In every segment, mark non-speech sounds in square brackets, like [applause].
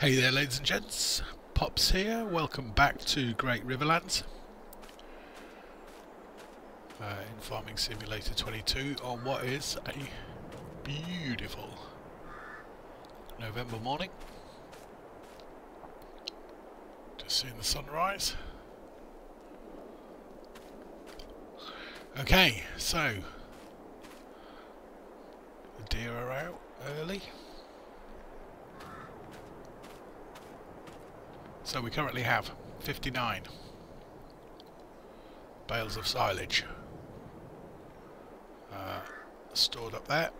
Hey there ladies and gents, Pops here, welcome back to Great Riverlands uh, in Farming Simulator 22 on what is a beautiful November morning. Just seeing the sunrise. Okay, so the deer are out early. So we currently have 59 bales of silage uh, stored up there.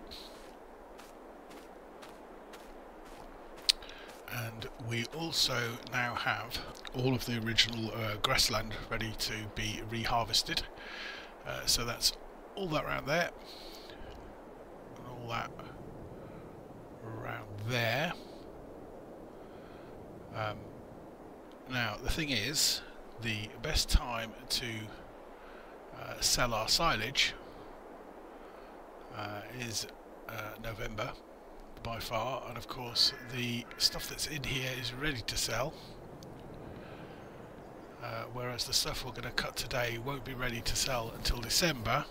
And we also now have all of the original uh, grassland ready to be reharvested. Uh, so that's all that around there, and all that around there. Um, now, the thing is, the best time to uh, sell our silage uh, is uh, November by far, and of course the stuff that's in here is ready to sell. Uh, whereas the stuff we're going to cut today won't be ready to sell until December,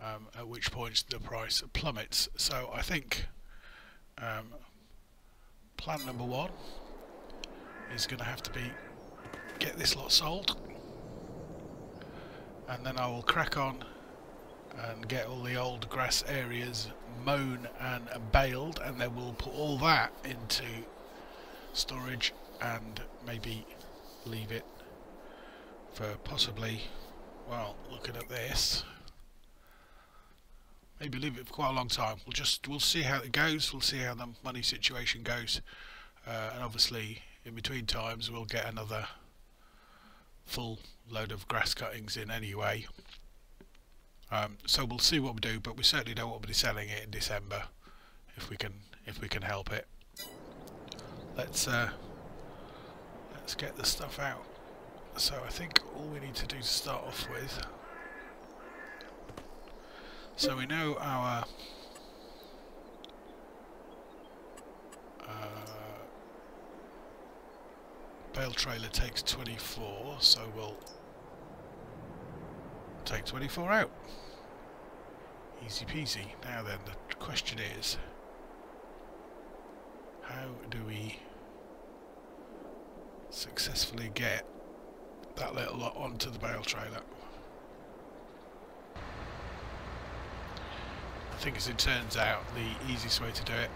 um, at which point the price plummets. So I think um, plan number one is going to have to be get this lot sold. And then I will crack on and get all the old grass areas mown and baled and then we'll put all that into storage and maybe leave it for possibly well looking at this maybe leave it for quite a long time. We'll just we'll see how it goes. We'll see how the money situation goes. Uh, and obviously in between times we'll get another full load of grass cuttings in anyway. Um, so we'll see what we do but we certainly don't want to be selling it in December if we can if we can help it. Let's uh, let's get the stuff out. So I think all we need to do to start off with so we know our uh, bale trailer takes 24, so we'll take 24 out. Easy peasy. Now then, the question is, how do we successfully get that little lot onto the bale trailer? I think as it turns out, the easiest way to do it,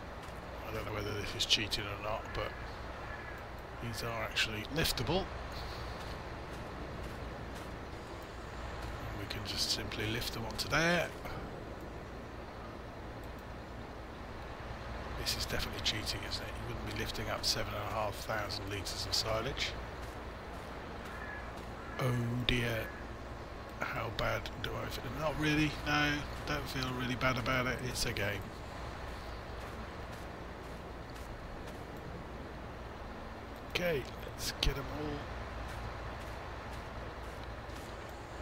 I don't know whether this is cheating or not, but these are actually liftable. we can just simply lift them onto there. This is definitely cheating, isn't it? You wouldn't be lifting up 7,500 litres of silage. Oh dear. How bad do I feel? Not really, no. Don't feel really bad about it. It's a game. Okay, let's get them all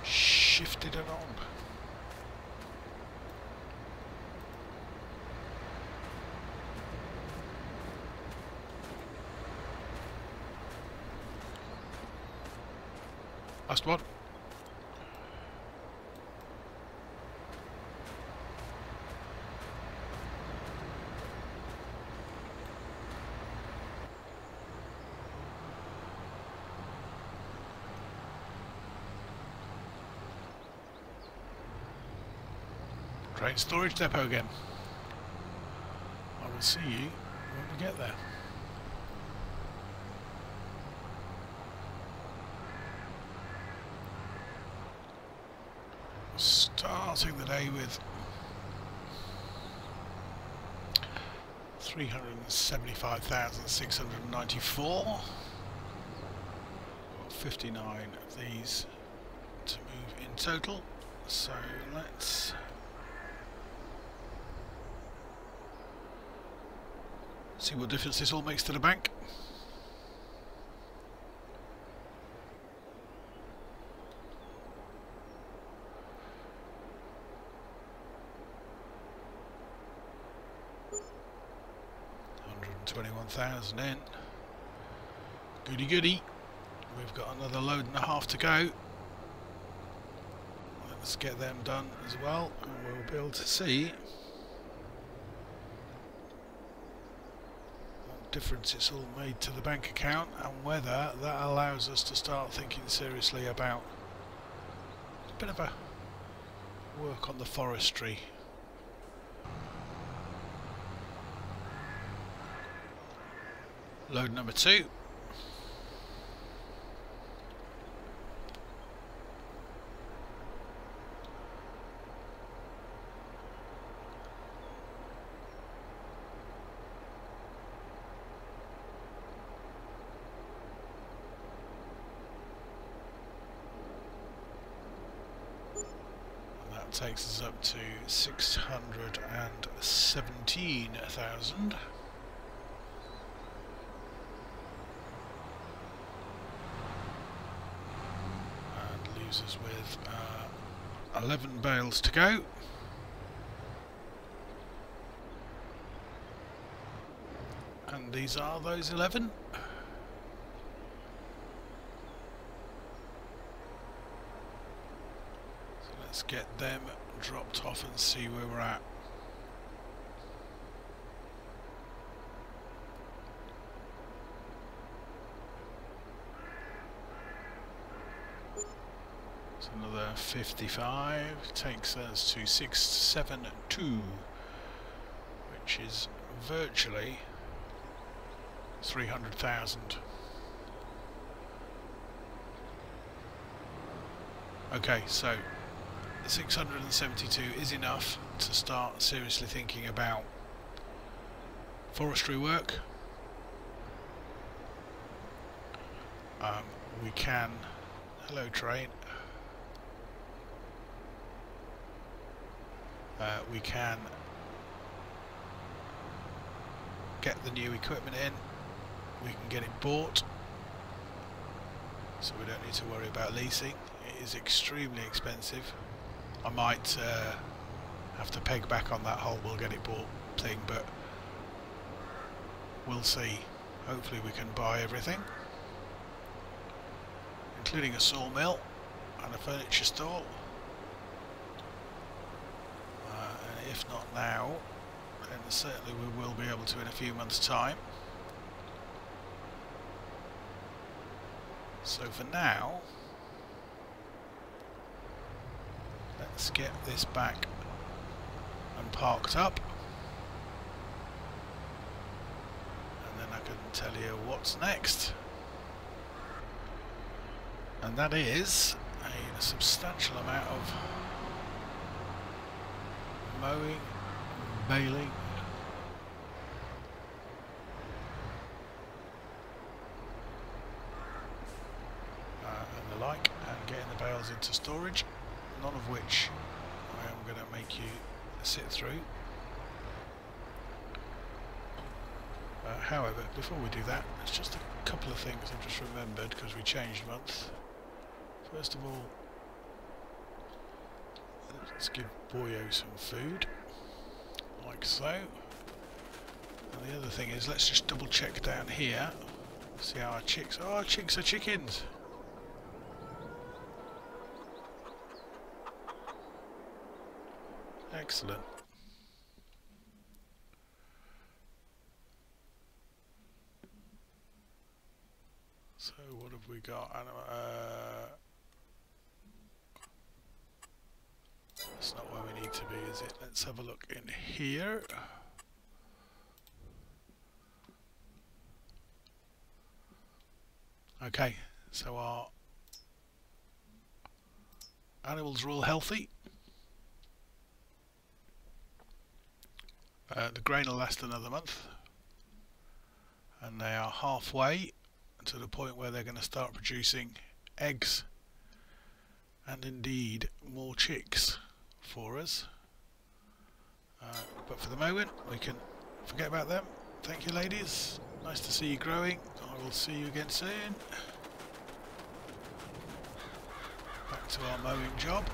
shifted on. Last one. Train storage depot again. I will see you when we get there. Starting the day with 375,694. 59 of these to move in total. So let's See what difference this all makes to the bank. 21,000 in. Goody goody. We've got another load and a half to go. Let's get them done as well and we'll be able to see difference it's all made to the bank account and whether that allows us to start thinking seriously about a bit of a work on the forestry Load number two. that takes us up to 617,000. leaves us with uh, 11 bales to go. And these are those 11. So let's get them dropped off and see where we're at. It's another 55 takes us to 672 which is virtually 300,000 okay so 672 is enough to start seriously thinking about forestry work. Um, we can hello train uh, we can get the new equipment in. We can get it bought. So we don't need to worry about leasing. It is extremely expensive I might uh, have to peg back on that whole we'll get it bought thing but we'll see hopefully we can buy everything including a sawmill and a furniture store if not now, then certainly we will be able to in a few months' time. So for now, let's get this back and parked up. And then I can tell you what's next. And that is a substantial amount of mowing, baling. Uh, and the like, and getting the bales into storage, none of which I am going to make you sit through. Uh, however, before we do that, there's just a couple of things I've just remembered because we changed months. First of all, Let's give Boyo some food, like so. And the other thing is, let's just double check down here, see how our chicks, oh our chicks are chickens! Excellent. So what have we got? Uh, That's not where we need to be, is it? Let's have a look in here. Okay, so our animals are all healthy. Uh, the grain will last another month and they are halfway to the point where they're going to start producing eggs and indeed more chicks for us. Uh, but for the moment, we can forget about them. Thank you, ladies. Nice to see you growing. I will see you again soon. Back to our mowing job.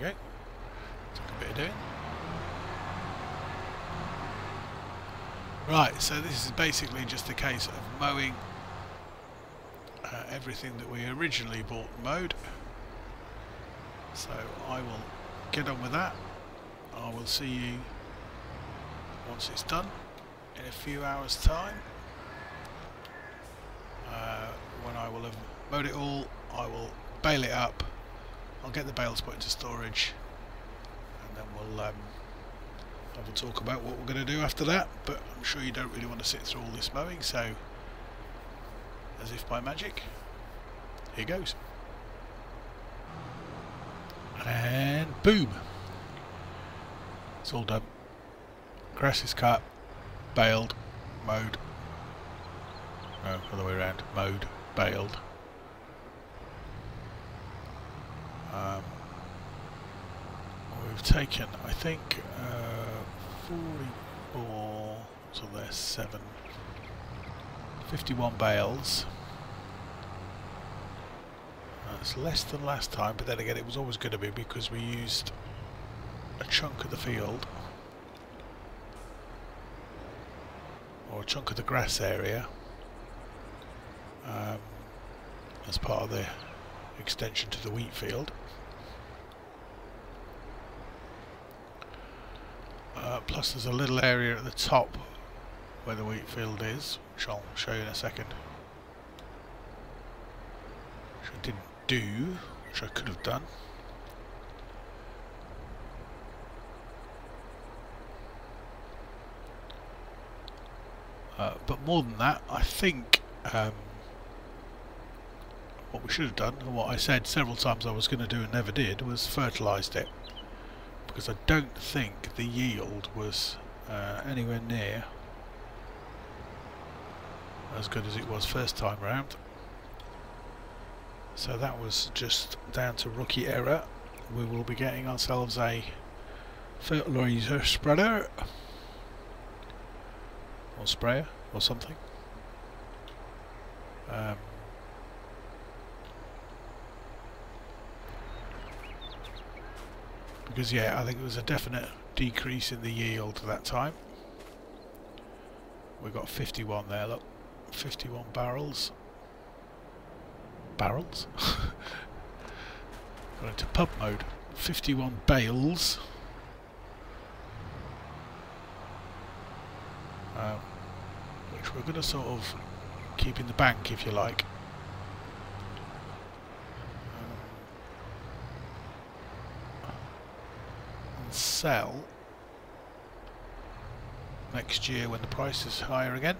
we're doing. Right, so this is basically just a case of mowing uh, everything that we originally bought mowed. So I will get on with that. I will see you once it's done in a few hours time. Uh, when I will have mowed it all, I will bale it up. I'll get the bales put into storage we'll um, talk about what we're going to do after that but I'm sure you don't really want to sit through all this mowing so as if by magic here goes. And boom! It's all done. Grass is cut baled mowed. No other way around mowed baled um, we've taken I think uh, 44 so there's 7 51 bales. That's less than last time, but then again it was always going to be because we used a chunk of the field. Or a chunk of the grass area um, as part of the extension to the wheat field. Uh, plus there's a little area at the top where the wheat field is, which I'll show you in a second. Which I didn't do, which I could have done. Uh, but more than that, I think um, what we should have done, and what I said several times I was going to do and never did, was fertilised it. Because I don't think the yield was uh, anywhere near as good as it was first time round. So that was just down to rookie error. We will be getting ourselves a fertilizer spreader or sprayer or something. Um, because yeah, I think there was a definite decrease in the yield at that time. We got 51 there, look, 51 barrels barrels. [laughs] Got into pub mode. 51 bales. Um, which we're going to sort of keep in the bank if you like. Um, and sell next year when the price is higher again.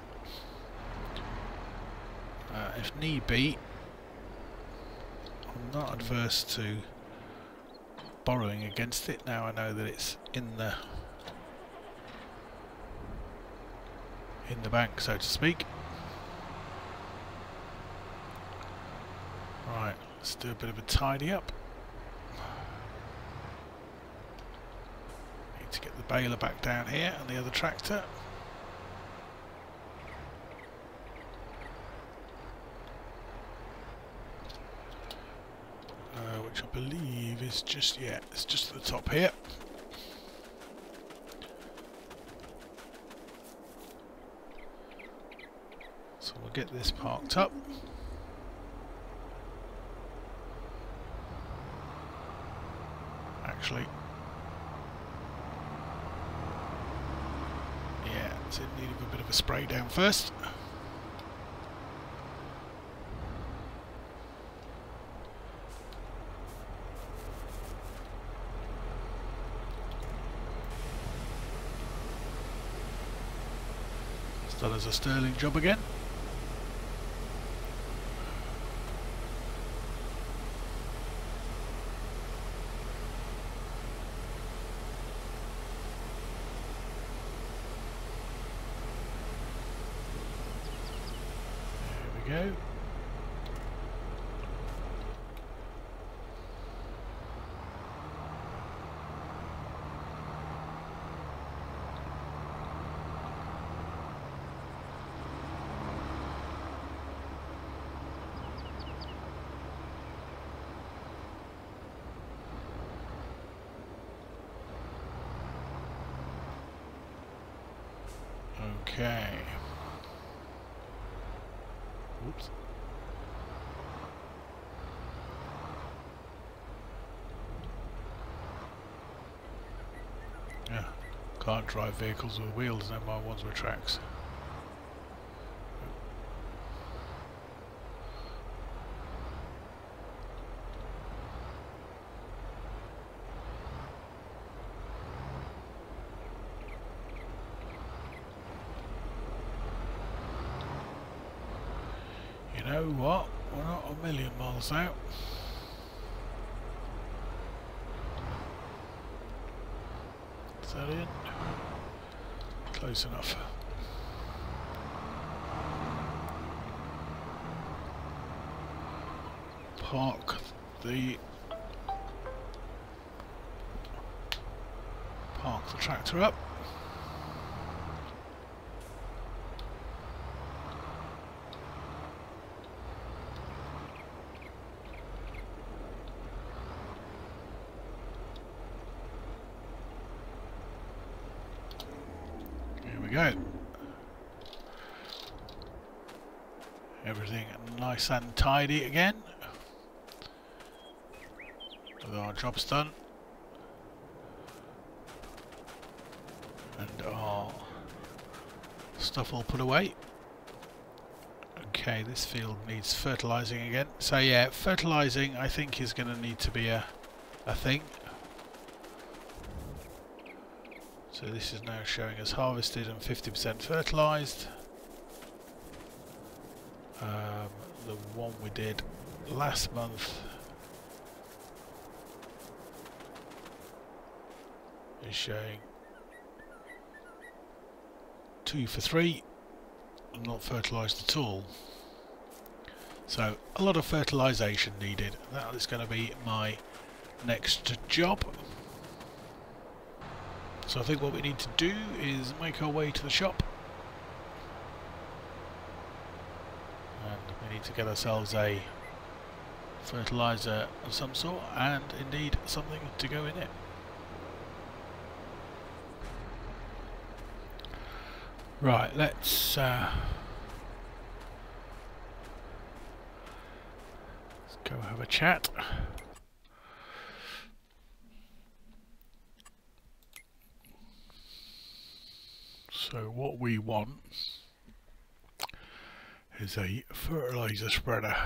Uh, if need be, I'm not adverse to borrowing against it now I know that it's in the in the bank so to speak right let's do a bit of a tidy up need to get the baler back down here and the other tractor uh, which I believe is just, yeah, it's just at the top here. So we'll get this parked up. Actually, it's in need of a bit of a spray down first. Still as a sterling job again. Okay. Can't drive vehicles with wheels, no more ones with tracks. You know what? We're not a million miles out. Is that it? Close enough. Park the park the tractor up. We go. Everything nice and tidy again. With our jobs done. And our stuff all put away. Okay, this field needs fertilising again. So yeah, fertilising I think is going to need to be a, a thing. So this is now showing us harvested and 50% fertilised. Um, the one we did last month is showing two for three and not fertilised at all. So a lot of fertilisation needed. That is going to be my next job. So I think what we need to do is make our way to the shop. And we need to get ourselves a fertiliser of some sort and indeed something to go in it. Right, let's, uh, let's go have a chat. So what we want is a fertilizer spreader.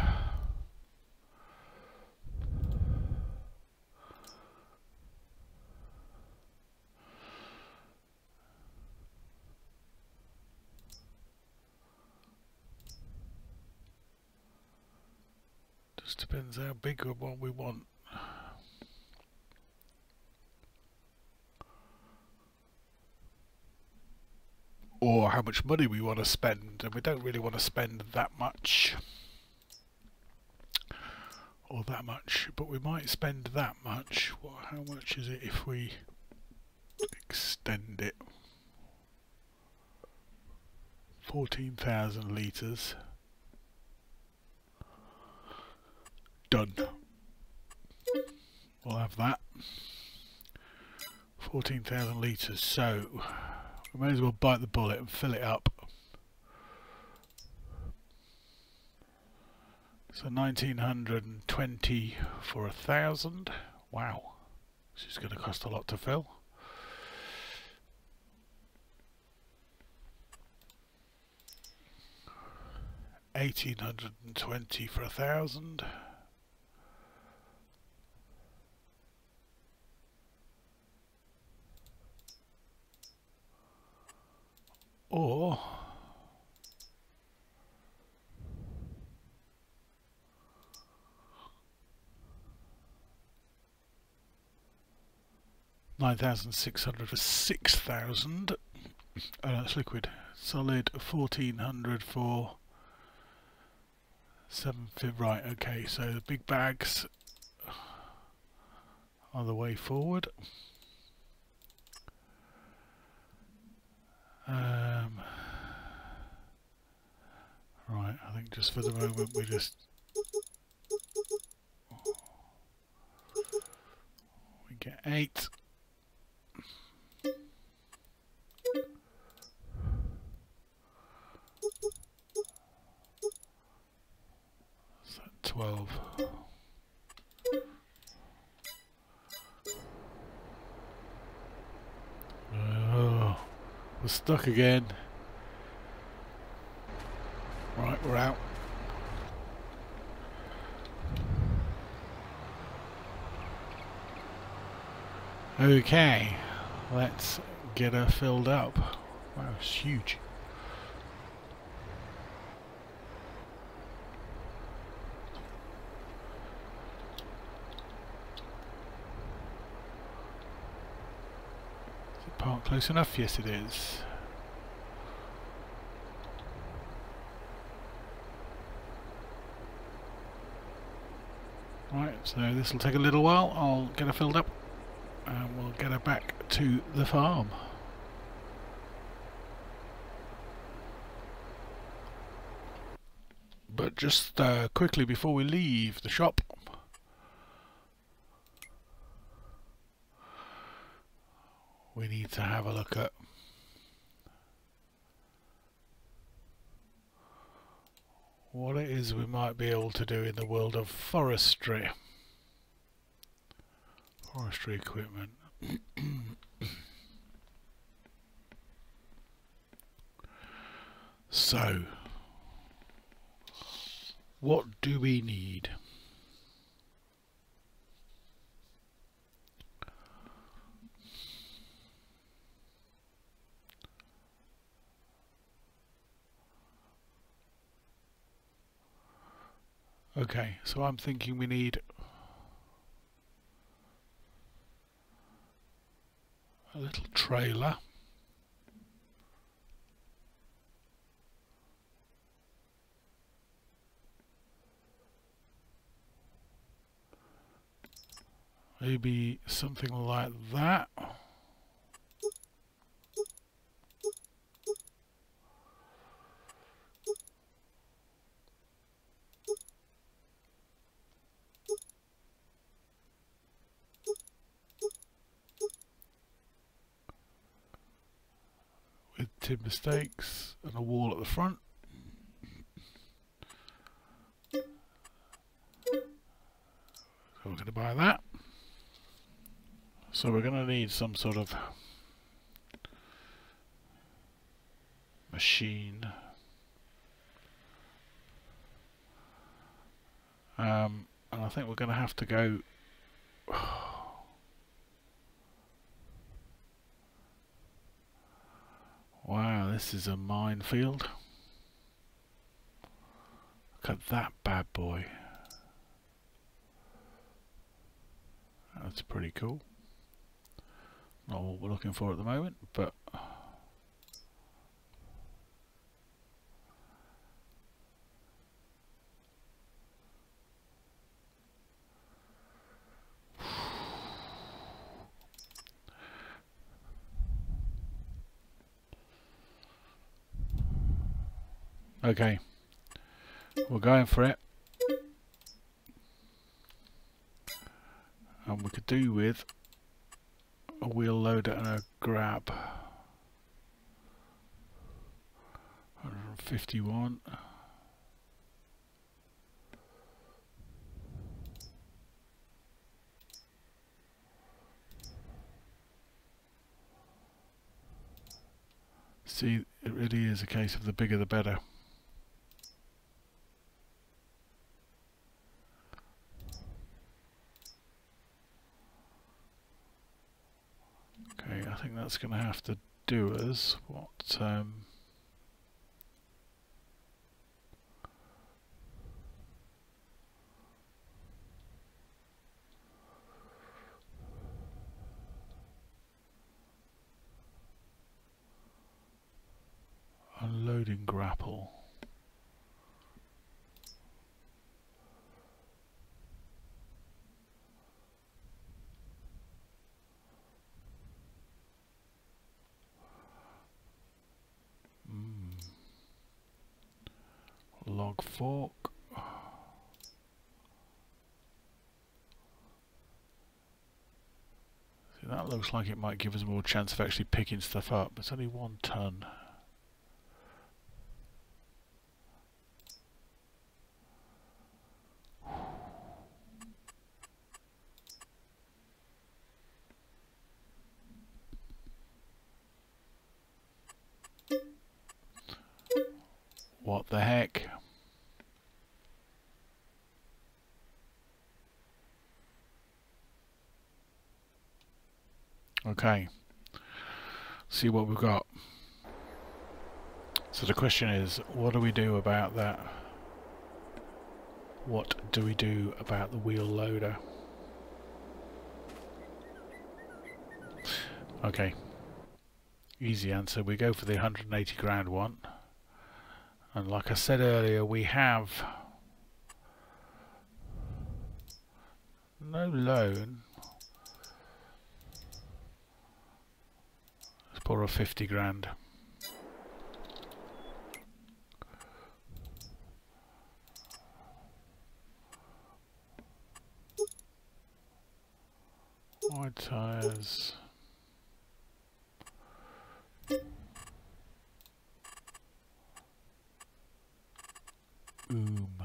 Just depends how big of one we want. Or how much money we want to spend and we don't really want to spend that much or that much but we might spend that much. Well, how much is it if we extend it? 14,000 litres done. We'll have that. 14,000 litres so we may as well bite the bullet and fill it up. So 1920 for a thousand. Wow. This is going to cost a lot to fill. Eighteen hundred and twenty for a thousand. Nine thousand six hundred for 6,000. Oh, that's liquid. Solid 1,400 for 750. Right, okay, so the big bags are the way forward. Um, right, I think just for the moment we just we get eight. 12. Oh, we're stuck again. Right, we're out. Okay, let's get her filled up. Wow, it's huge. Is it parked close enough? Yes it is. Right, so this will take a little while. I'll get her filled up and we'll get her back to the farm. But just uh, quickly before we leave the shop, we to have a look at what it is we might be able to do in the world of forestry forestry equipment. [coughs] so, what do we need? Okay, so I'm thinking we need a little trailer. Maybe something like that. Timber stakes and a wall at the front. So we're going to buy that. So we're going to need some sort of machine. Um, and I think we're going to have to go Wow, this is a minefield. Look at that bad boy. That's pretty cool. Not what we're looking for at the moment, but Okay. We're going for it. And we could do with a wheel loader and a grab. 151. See, it really is a case of the bigger the better. That's going to have to do us what um, fork. See, that looks like it might give us more chance of actually picking stuff up. It's only one ton. Okay. See what we've got. So the question is, what do we do about that? What do we do about the wheel loader? Okay. Easy answer. We go for the 180 grand one. And like I said earlier, we have no loan. Borrow 50 grand. Wide tires. Oom.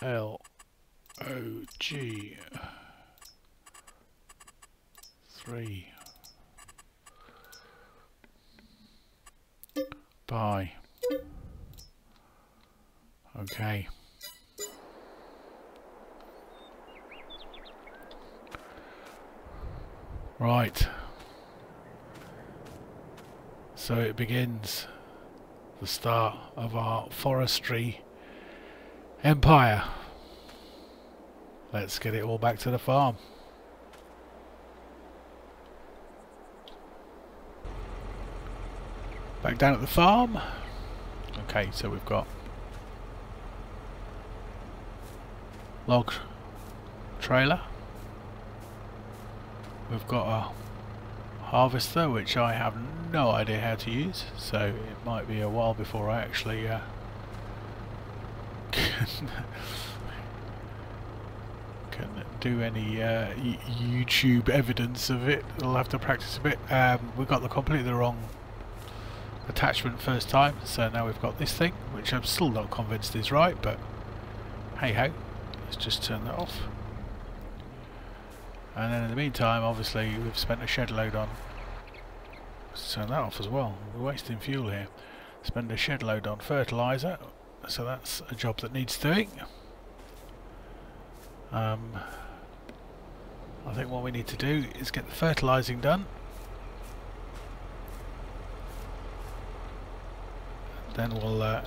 L O G three Bye. Okay. Right. So it begins the start of our forestry empire. Let's get it all back to the farm. Back down at the farm. Okay, so we've got log trailer. We've got a harvester which I have no idea how to use so it might be a while before I actually uh, [laughs] can, can do any uh, YouTube evidence of it I'll have to practice a bit um, we got the completely wrong attachment first time so now we've got this thing which I'm still not convinced is right but hey ho let's just turn that off and then in the meantime, obviously, we've spent a shed load on. Let's turn that off as well. We're wasting fuel here. Spend a shed load on fertiliser. So that's a job that needs doing. Um, I think what we need to do is get the fertilising done. Then we'll uh,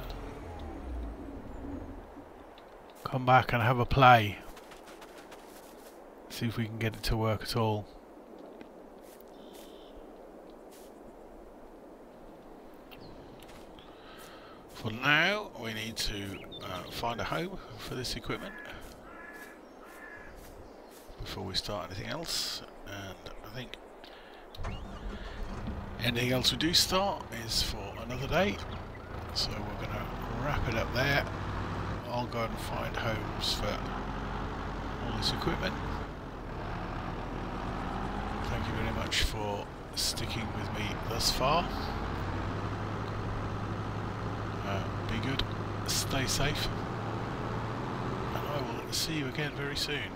come back and have a play See if we can get it to work at all. For now, we need to uh, find a home for this equipment before we start anything else. And I think anything else we do start is for another day. So we're going to wrap it up there. I'll go and find homes for all this equipment thank you very much for sticking with me thus far. Uh, be good, stay safe, and I will see you again very soon.